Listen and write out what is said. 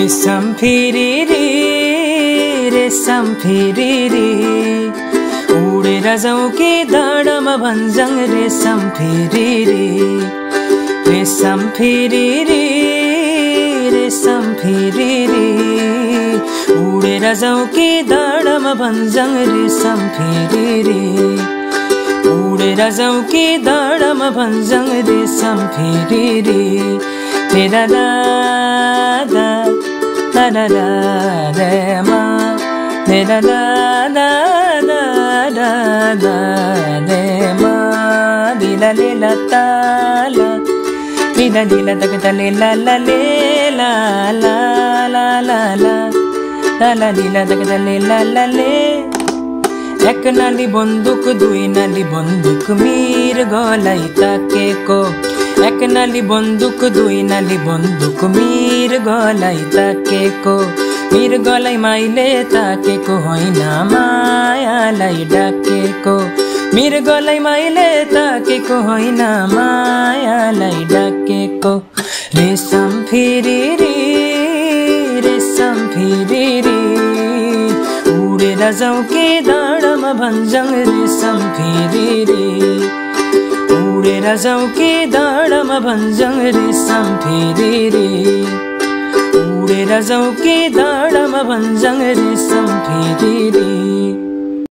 फेरि रे रेशम फेरि रे। उडेर जाउँ कि डाँडामा भन्जङ रेशम फेरि रे। रेशम फेरि रे रेशम फेरि रे। उडेर जाउँ कि डाँडामा भन्जङ रेशम फेरि रे। उडेर जाउँ कि डाँडामा भन्जङ रेशम फेरि रे। तेरा दा दा la la re ma re la la la la la la re ma di la le la ta la di la di la ta ka ta le la la le la la la la la la la di la ta ka ta le la la le এক নালি বন্দুক দুই নালি বন্দুক মীর গলাই তাকে কো এক নালি বন্দুক দুই নালি বন্দুক মীর मृगलाई ताकेको मृगलाई माइले ताकेको होइन मायालाई डाकेको। मृगलाई माइले ताकेको होइन मायालाई डाकेको। रेशम फिरी रेशम उडेर जाउँ के दाँडामा भन्छौँ रेशम फिरी उडेर जाउँ के दाँडामा भन्छौँ रेशम फिरी उडेर जाउँ कि डाँडामा भन्जङ रेशम फेरि रे